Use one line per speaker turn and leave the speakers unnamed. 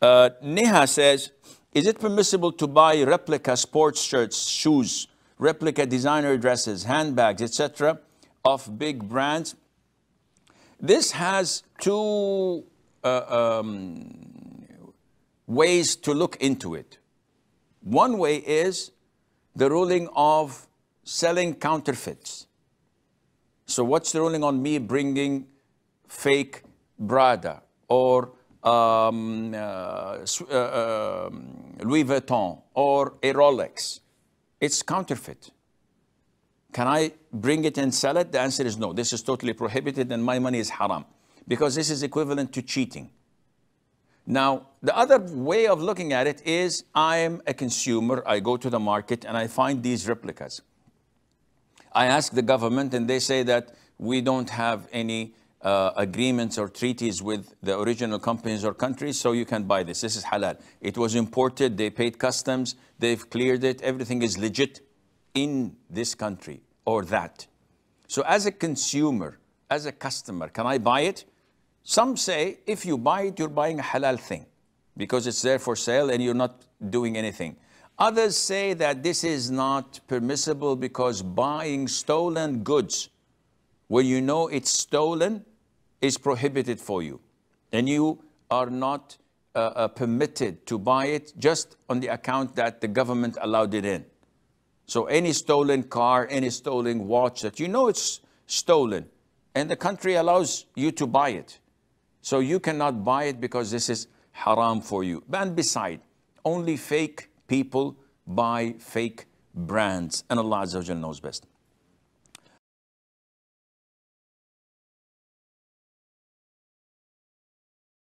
Uh, Neha says, is it permissible to buy replica sports shirts, shoes, replica designer dresses, handbags, etc., of big brands? This has two uh, um, ways to look into it. One way is the ruling of selling counterfeits. So, what's the ruling on me bringing fake Prada or um, uh, uh, um, Louis Vuitton or a Rolex? It's counterfeit. Can I bring it and sell it? The answer is no. This is totally prohibited and my money is haram because this is equivalent to cheating. Now, the other way of looking at it is I'm a consumer, I go to the market and I find these replicas. I ask the government and they say that we don't have any uh, agreements or treaties with the original companies or countries, so you can buy this. This is halal. It was imported, they paid customs, they've cleared it, everything is legit in this country or that. So as a consumer, as a customer, can I buy it? Some say if you buy it, you're buying a halal thing because it's there for sale and you're not doing anything. Others say that this is not permissible because buying stolen goods when you know it's stolen is prohibited for you and you are not uh, uh, permitted to buy it just on the account that the government allowed it in. So any stolen car, any stolen watch that you know it's stolen and the country allows you to buy it so you cannot buy it because this is haram for you. And beside, only fake people buy fake brands. And Allah Azza wa knows best.